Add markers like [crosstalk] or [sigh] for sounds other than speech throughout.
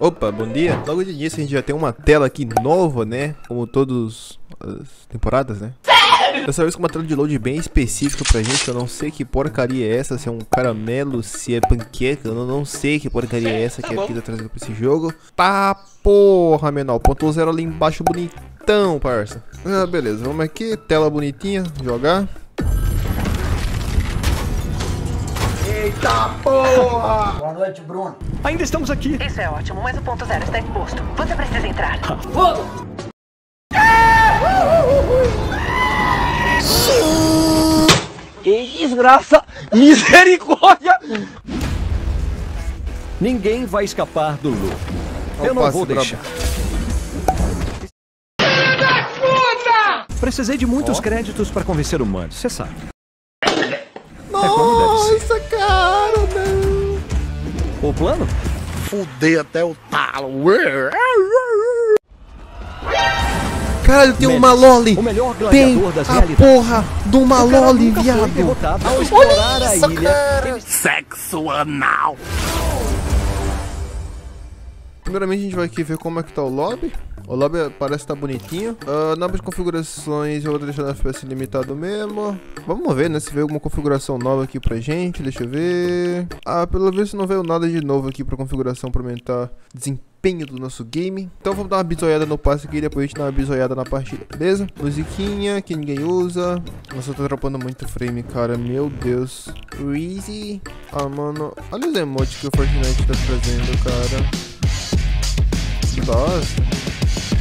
Opa, bom dia. Logo de início a gente já tem uma tela aqui nova, né? Como todas as temporadas, né? Dessa vez com uma tela de load bem específica pra gente. Eu não sei que porcaria é essa, se é um caramelo, se é panqueca. Eu não, não sei que porcaria é essa que a vida tá trazendo pra esse jogo. Tá porra, menor. Ponto zero ali embaixo bonitão, parça. Ah, beleza. Vamos aqui. Tela bonitinha. Jogar. Eita porra! Boa noite, Bruno. Ainda estamos aqui. Isso é ótimo, mas o ponto zero está exposto. Você precisa entrar. [laughs] Foda! Que desgraça! Misericórdia! Ninguém vai escapar do Lu. Eu não vou deixar. Precisei de muitos créditos para convencer o Mano, você sabe. Nossa, cara, não. O plano? Fudei até o talo. Caralho, tem uma loli. O melhor Tem a porra de uma cara loli, viado. derrotado ao explorar a ilha. Sexo anal. Primeiramente a gente vai aqui ver como é que tá o lobby. O lobby parece estar bonitinho. Uh, novas configurações eu vou deixar no FPS limitado mesmo. Vamos ver, né, se veio alguma configuração nova aqui pra gente. Deixa eu ver. Ah, pelo visto não veio nada de novo aqui pra configuração pra aumentar desempenho do nosso game. Então vamos dar uma bisoiada no passe aqui depois a gente dá uma bisoiada na partida, beleza? Musiquinha que ninguém usa. Nossa, eu tô dropando muito frame, cara. Meu Deus. Easy. Ah, mano. Olha os emotes que o Fortnite tá trazendo, cara. Que bosta.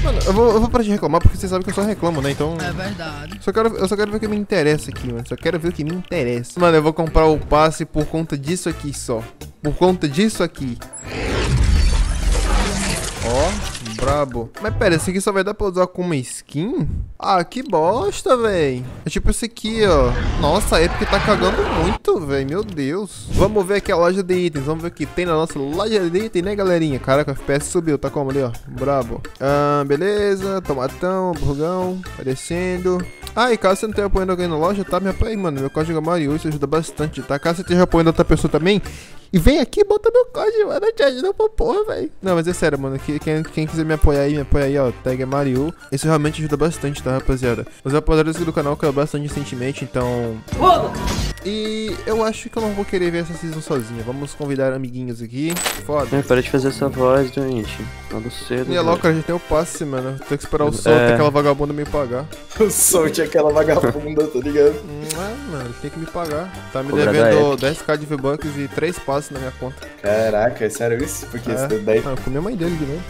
Mano, eu vou, eu vou parar de reclamar porque vocês sabem que eu só reclamo, né? Então. É verdade. Só quero, eu só quero ver o que me interessa aqui, mano. Só quero ver o que me interessa. Mano, eu vou comprar o passe por conta disso aqui só. Por conta disso aqui. Ó, brabo. Mas pera, esse aqui só vai dar pra usar como skin? Ah, que bosta, véi. É tipo esse aqui, ó. Nossa, a Epic tá cagando muito, véi. Meu Deus. Vamos ver aqui a loja de itens. Vamos ver o que tem na nossa loja de itens, né, galerinha? Caraca, o FPS subiu. Tá como ali, ó. Brabo. Ah, beleza. Tomatão, burgão. Aparecendo. Ah, e caso você não esteja apoiando alguém na loja, tá? Me apoia aí, mano. Meu código é Mario, isso ajuda bastante, tá? Caso você esteja apoiando outra pessoa também, e vem aqui e bota meu código, mano. Te ajuda pra porra, velho. Não, mas é sério, mano. que- Quem, quem quiser me apoiar aí, me apoia aí, ó. Tag é Mario. Isso realmente ajuda bastante, tá, rapaziada? Os apoiadores aqui do canal caiu bastante recentemente, então. E eu acho que eu não vou querer ver essa season sozinha. Vamos convidar amiguinhos aqui. Foda. É, para de fazer essa voz, doente. Logo cedo. E é louco, a gente tem o passe, mano. Tem que esperar o sol É. até aquela vagabunda me pagar. [laughs] O Solte aquela vagabunda, tá ligado? Hum, é, mano, tem que me pagar. Tá me Cobrar da devendo Epic. 10k de V-Bucks e 3 passes na minha conta. Caraca, é sério isso? Porque É. isso daí. Ah, eu comi a mãe dele de novo.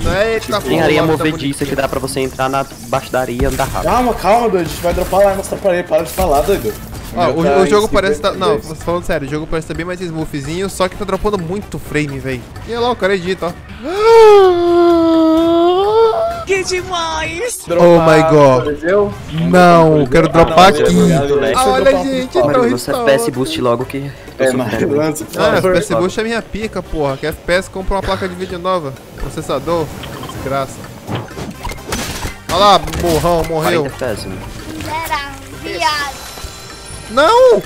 Eita, Tem areia tá movediça que dá pra você entrar na baixo da areia e andar rápido. Calma, calma, doido. A gente vai dropar lá e mostrar pra ele. Para de falar, doido. Meu o, tá o jogo parece tá. 52. Não, falando sério, o jogo parece tá bem mais smoothzinho, só que tá dropando muito frame, véi. E é lá, o cara edita, ó. [gasps] Que demais! Oh my god. Não, quero dropar não, aqui. Ah, olha, dropar gente, então Mano, tá FPS boost logo que. É, mas lança, Ah. FPS Boost é minha pica, porra. Que FPS compra uma placa de vídeo nova. Processador. Desgraça. Olha lá, borrão, 40 morreu. Mano. Era viado. Não!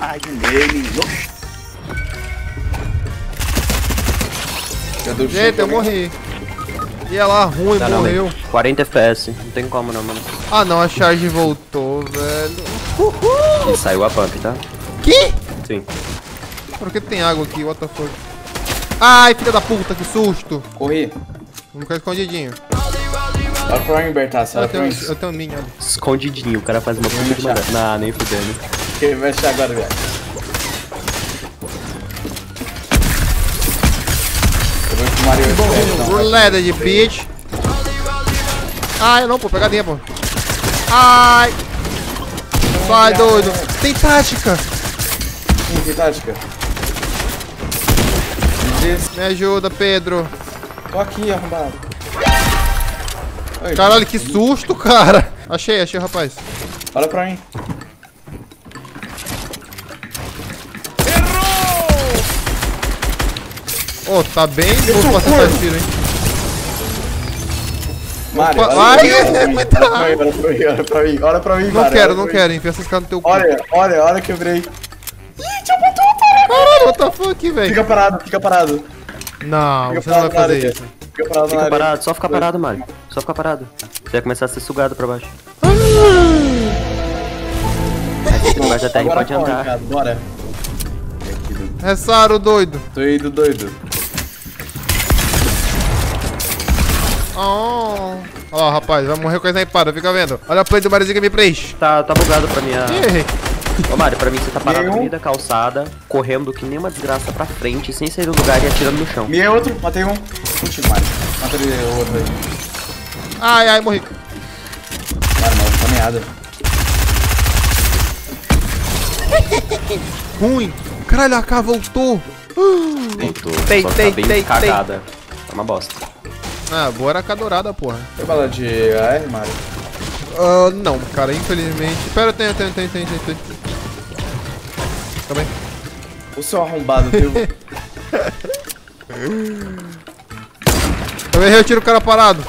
Ai, Gente, eu chute, morri. E ela ruim, não, morreu. mano. 40 FPS. Não tem como não, mano. Ah não, a charge voltou, velho. E saiu a pump, tá? Que? Sim. Por que tem água aqui? What the fuck? Ai, filha da puta, que susto. Corri. Vamos ficar escondidinho. Olha pra mim, Bertaço. Eu pra tenho, mim. eu tenho minha. Escondidinho, o cara faz uma puta de. Não, nem fudendo. Quem vai achar agora, viado? Mario não. Roulette de bitch. Ai, não, pô, pegadinha, pô. Ai. Vai, doido. Tem tática. Sim, que tática? Me ajuda, Pedro. Tô aqui, arrombado. Oi, Caralho, que susto, cara. Achei, achei o rapaz. Olha pra mim. Ô, tá bem smooth pra acertar esse tiro, hein. Mário, Opa, olha, ai, olha, muito pra mim, olha pra mim, olha pra mim, olha pra mim, Não Mário, quero, não quero. Enfia essas caras no teu cu. Olha, olha, olha que eu virei. Caralho, what the fuck, velho. Fica parado, fica parado. Não, Fica você não vai parado fazer areia. isso. Fica parado Fica parado, só fica parado, Mario. Só fica parado. Você vai começar a ser sugado pra baixo. Aí você embaixo da terra e Agora pode corre, andar. cara, bora. É Saro, doido. Tô indo doido. Oh. Olha lá, rapaz, vai morrer com essa empada, fica vendo. Olha a play do Marizinho Gameplay. Tá, tá bugado pra minha. Ih, errei. Ô Mario, pra mim você tá parado no meio da calçada, correndo que nem uma desgraça pra frente, sem sair do lugar e atirando no chão. Me é outro, matei um. Contigo, Mário. Ele o outro aí. Ai, ai, morri. Mário, mal, tá meada. [laughs] Ruim. Caralho, a AK voltou. Voltou. Tem, só tem, tá bem tem, cagada. É uma bosta. Ah, boa era a dourada, porra. Tem bala de AR, Mário? Ah, não, cara, infelizmente. Pera, tem, tem, tem, tem, tem, tem. Tá bem. O seu arrombado teu. [laughs] Eu errei, eu tiro o cara parado.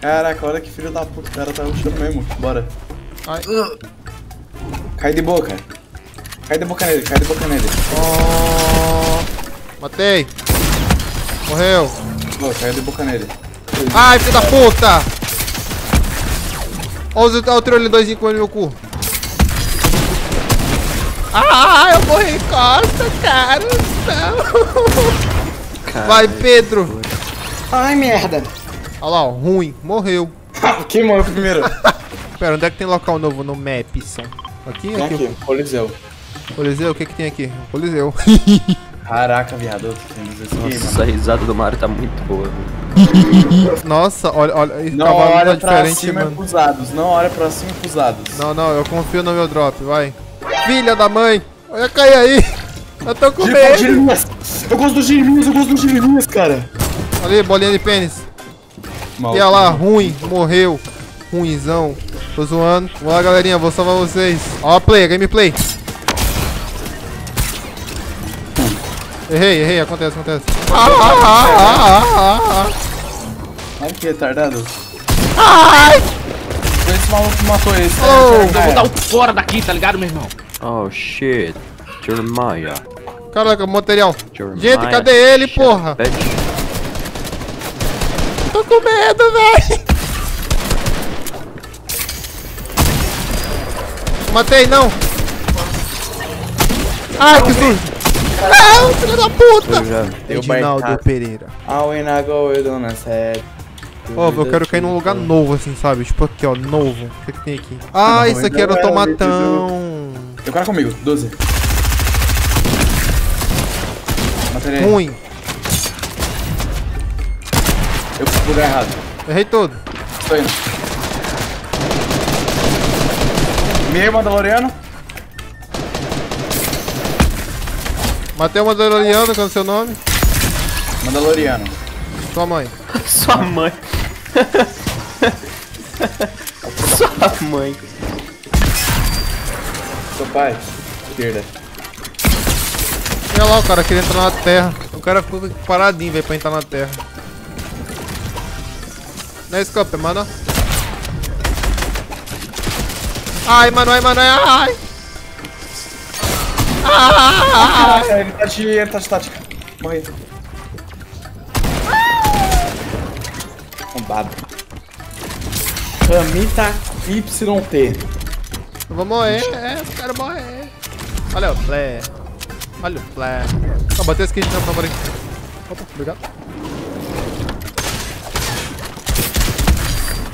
Caraca, olha que filho da puta. O cara tá chão mesmo. Bora. Ai. Cai de boca. Cai de boca nele, cai de boca nele. Oh, matei. Morreu. Caiu nele. Ai, filho da puta! Olha o- trolho 2 com no meu cu. Ah, eu morri em costa, cara. Não. Vai, Pedro. Ai, merda. Olha lá, ó, ruim. Morreu. [laughs] Quem morreu primeiro? [laughs] Pera, onde é que tem local novo no Mapson? Aqui? Tem Aqui. aqui, Coliseu. Coliseu? O que que tem aqui? Coliseu. [laughs] Caraca, viado. Nossa, a risada do Mario tá muito boa. [laughs] Nossa, olha, olha. Esse Não cavalo olha tá pra diferente, cima e mano. pros lados. Não olha pra cima e pros lados. Não, não, eu confio no meu drop, vai. Filha da mãe! Ia cair aí! Eu tô com medo! Eu gosto dos giriminhas, eu gosto dos giriminhas, cara. Ali, bolinha de pênis. Mal. E olha lá, ruim, morreu. Ruimzão. Tô zoando. Vamos lá, galerinha, vou salvar vocês. Ó a play, a gameplay. Errei, errei, acontece, acontece. Ah, ah, ah, ah, ah, ah. Olha que retardado. Ai! Esse maluco matou esse. Oh. né? Eu vou dar um fora daqui, tá ligado, meu irmão? Oh shit. Jeremiah. Caraca, material. Jeremiah. Gente, cadê ele, shut porra? bitch. Tô com medo, velho. Matei, não. Ai, que susto. Não, filho da puta. Edinaldo. Pereira. Ah, when I go, eu dou na série. Ó, eu quero cair num lugar novo, assim, sabe? Tipo aqui, ó, novo. O que, que tem aqui? Ah, Não, isso aqui era o tomatão. Tem um cara comigo, 12. Matei ele. Ruim. Eu fui pro lugar errado. Errei todo. Tô indo. Meio Mandaloriano. Matei o Mandaloriano, qual é o seu nome? Mandaloriano. Sua mãe. [laughs] Sua mãe. [laughs] Sua mãe. Seu pai. Esquerda. Olha lá, o cara queria entrar na terra. O cara ficou paradinho, velho, pra entrar na terra. Não é scope, mano. Ai, mano, ai, mano, ai, Ah, ele tá de, ele tá de tática. Morri. Arrombado. Ramita YT. Eu vou morrer, é, eu quero morrer. Olha o flare. Olha o flare. Ó, botei esse kit na favor. Opa, obrigado.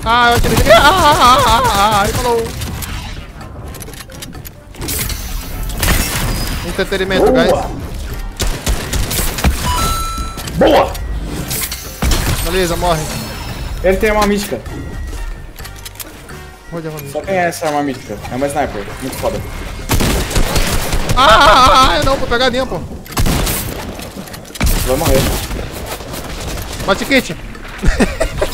Ah, eu atirei. Ah, ah, ah, ah, ah, falou. Entretenimento, guys. Boa! Beleza, morre. Ele tem uma mística. Olha, mano. Só quem é essa arma mística? É uma sniper. Muito foda. Ah, ah, ah, não, vou pegadinha, pô. Vai morrer. Bate kit. [laughs]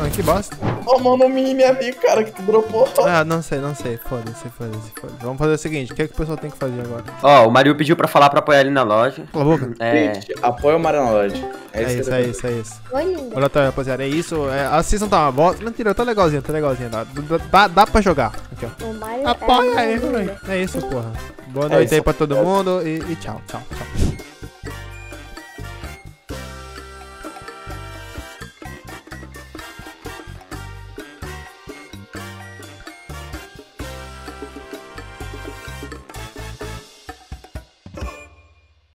Ai, que bosta. Tomou no mini ali, cara, que tu dropou. Ah, não sei, não sei. Foda-se, foda-se, foda-se. Vamos fazer o seguinte: o que, é que o pessoal tem que fazer agora? Ó, o Mario pediu pra falar pra apoiar ele na loja. Cala a boca. É. Gente, apoia o Mariana Lodge. É que isso, é isso, é isso. Olha, tá, rapaziada, é isso. É, a season tá uma bosta. Mentira, tá legalzinho, tá legalzinho. Dá, dá, dá, pra jogar. Aqui, ó. O Mario Apoia é aí, uma velho. É isso, porra. Boa É noite isso, aí pra todo mundo e, e tchau, tchau, tchau.